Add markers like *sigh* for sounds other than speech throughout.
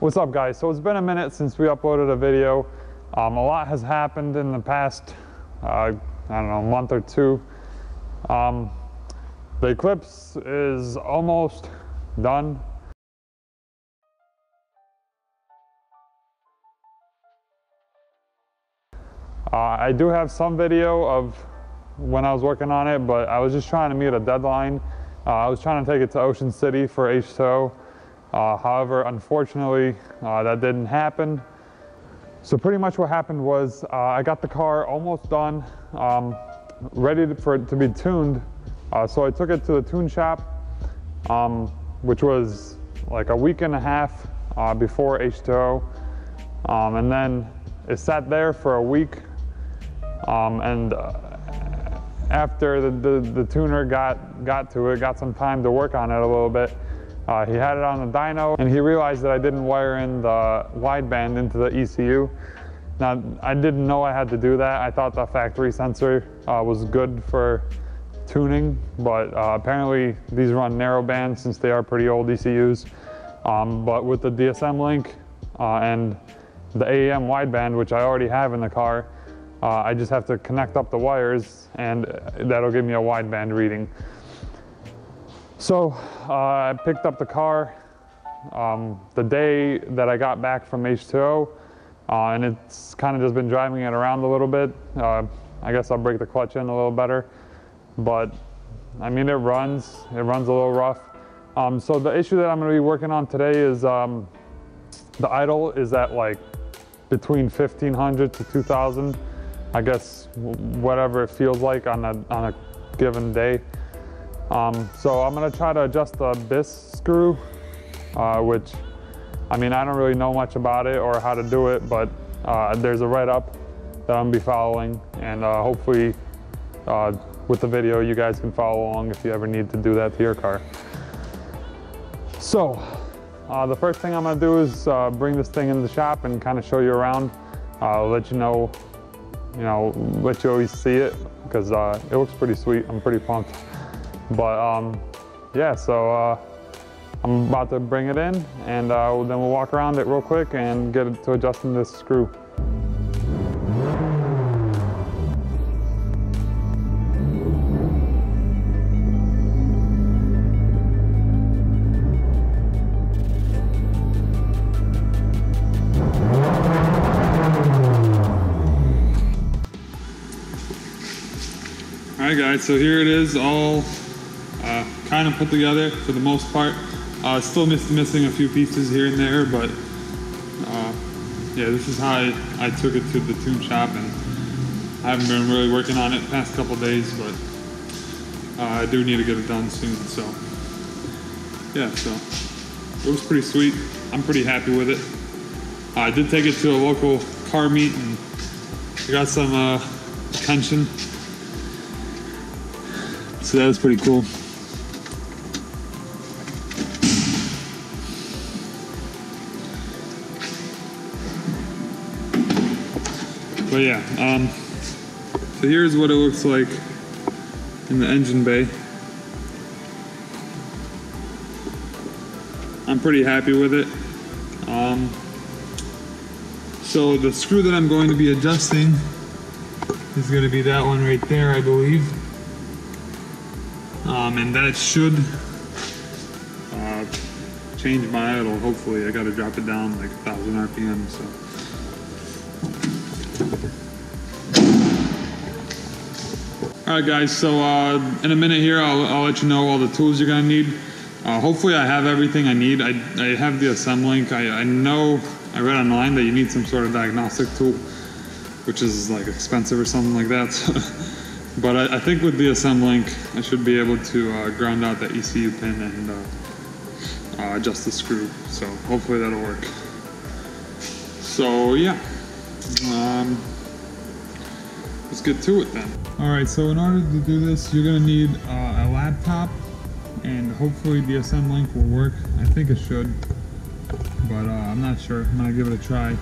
What's up guys? So it's been a minute since we uploaded a video. Um, a lot has happened in the past, uh, I don't know, month or two. Um, the eclipse is almost done. Uh, I do have some video of when I was working on it, but I was just trying to meet a deadline. Uh, I was trying to take it to Ocean City for H2O. Uh, however, unfortunately, uh, that didn't happen. So pretty much what happened was uh, I got the car almost done, um, ready to, for it to be tuned. Uh, so I took it to the tune shop, um, which was like a week and a half uh, before H2O. Um, and then it sat there for a week. Um, and uh, after the, the, the tuner got, got to it, got some time to work on it a little bit, uh, he had it on the dyno and he realized that I didn't wire in the wideband into the ECU. Now, I didn't know I had to do that. I thought the factory sensor uh, was good for tuning, but uh, apparently these run narrowband since they are pretty old ECUs. Um, but with the DSM link uh, and the AEM wideband, which I already have in the car, uh, I just have to connect up the wires and that'll give me a wideband reading. So uh, I picked up the car um, the day that I got back from H2O, uh, and it's kind of just been driving it around a little bit. Uh, I guess I'll break the clutch in a little better, but I mean, it runs, it runs a little rough. Um, so the issue that I'm gonna be working on today is um, the idle is at like between 1500 to 2000. I guess whatever it feels like on a, on a given day. Um, so I'm gonna try to adjust the BISS screw, uh, which, I mean, I don't really know much about it or how to do it, but uh, there's a write-up that I'm gonna be following, and uh, hopefully uh, with the video you guys can follow along if you ever need to do that to your car. So, uh, the first thing I'm gonna do is uh, bring this thing in the shop and kind of show you around, let you know, you know, let you always see it, because it looks pretty sweet. I'm pretty pumped. But um, yeah, so uh, I'm about to bring it in and uh, then we'll walk around it real quick and get it to adjusting this screw. All right guys, so here it is all kind of put together for the most part. Uh, still miss, missing a few pieces here and there, but uh, yeah, this is how I, I took it to the tune shop and I haven't been really working on it past couple days, but uh, I do need to get it done soon, so yeah, so it was pretty sweet. I'm pretty happy with it. I did take it to a local car meet and I got some uh, attention. So that was pretty cool. But yeah, um, so here's what it looks like in the engine bay. I'm pretty happy with it. Um, so the screw that I'm going to be adjusting is going to be that one right there, I believe. Um, and that should uh, change my idle, hopefully. I got to drop it down like 1,000 RPM, so. All right, guys, so uh, in a minute here, I'll, I'll, let you know all the tools you're gonna need. Uh, hopefully I have everything I need. I, I have the ECMLink. I, I know, I read online that you need some sort of diagnostic tool, which is like expensive or something like that. *laughs* but I, I, think with the ECMLink, I should be able to uh, ground out the ECU pin and uh, uh, adjust the screw. So hopefully that'll work. So yeah. Um, let's get to it then. All right, so in order to do this, you're gonna need uh, a laptop and hopefully the ECMLink will work. I think it should, but uh, I'm not sure. I'm gonna give it a try.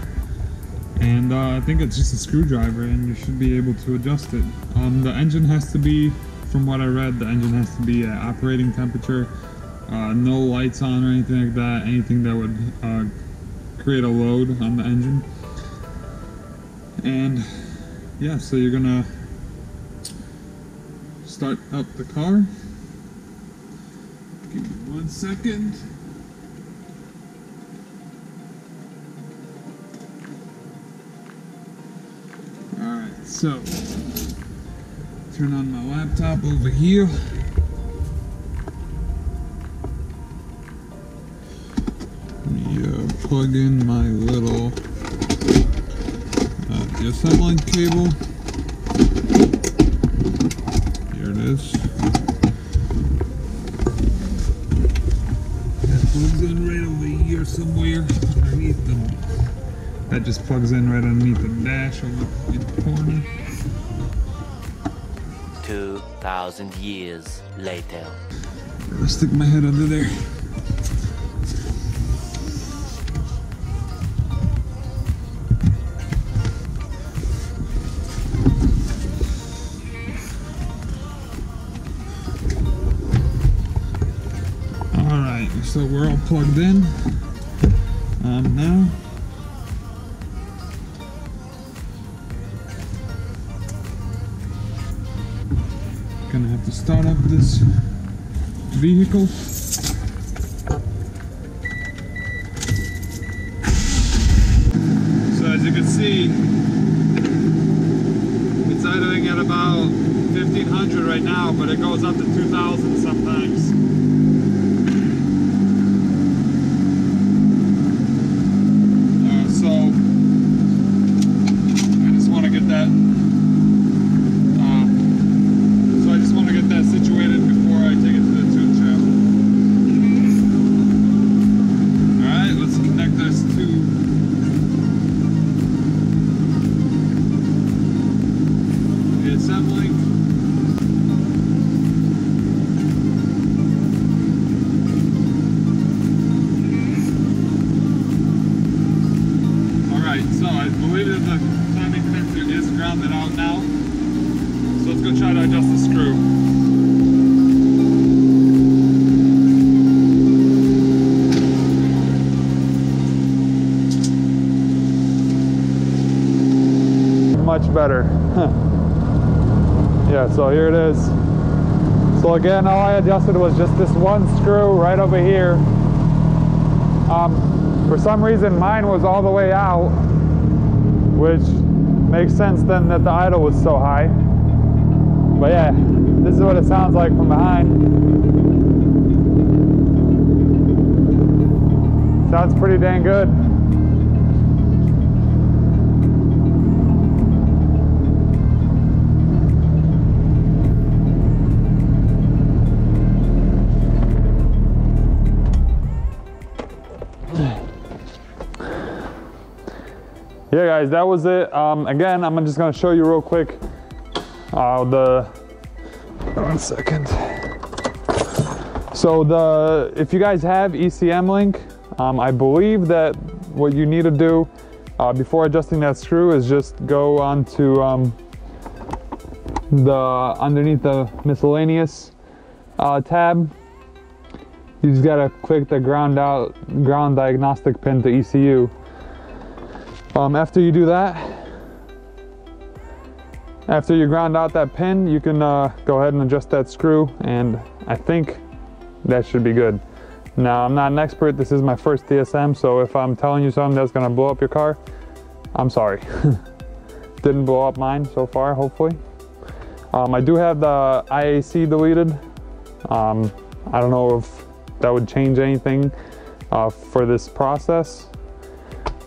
And uh, I think it's just a screwdriver and you should be able to adjust it. Um, the engine has to be, from what I read, the engine has to be at operating temperature. Uh, no lights on or anything like that. Anything that would uh, create a load on the engine. And yeah, so you're gonna start up the car. Give me one second. Alright, so turn on my laptop over here. Uh, plug in my little uh, DSM cable. Here it is. That plugs in right over here somewhere underneath the. That just plugs in right underneath the dash over in the corner. 2,000 years later. I'm gonna stick my head under there. So we're all plugged in um, now. Gonna have to start up this vehicle. So as you can see, it's idling at about 1500 right now, but it goes up to 2000 sometimes. Much better. *laughs* yeah, so here it is. So again, all I adjusted was just this one screw right over here. Um, for some reason, mine was all the way out, which makes sense then that the idle was so high. But yeah, this is what it sounds like from behind. Sounds pretty dang good. Yeah guys that was it. Um, again i'm just going to show you real quick uh, the one second. So the if you guys have ecm link um, i believe that what you need to do uh, before adjusting that screw is just go onto um, the underneath the miscellaneous uh, tab. You just gotta click the ground out ground diagnostic pin to ECU um, after you do that, after you ground out that pin, you can uh, go ahead and adjust that screw and I think that should be good. Now, I'm not an expert. This is my first DSM, so if I'm telling you something that's gonna blow up your car, I'm sorry. *laughs* Didn't blow up mine so far, hopefully. Um, I do have the IAC deleted. Um, I don't know if that would change anything uh, for this process.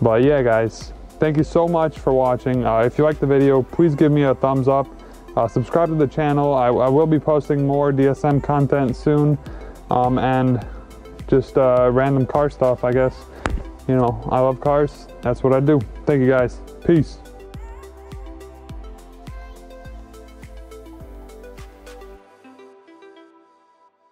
But yeah, guys, Thank you so much for watching. Uh, if you liked the video, please give me a thumbs up. Uh, subscribe to the channel. I, I, will be posting more DSM content soon. Um, and just uh, random car stuff, I guess. You know, I love cars. That's what I do. Thank you guys. Peace.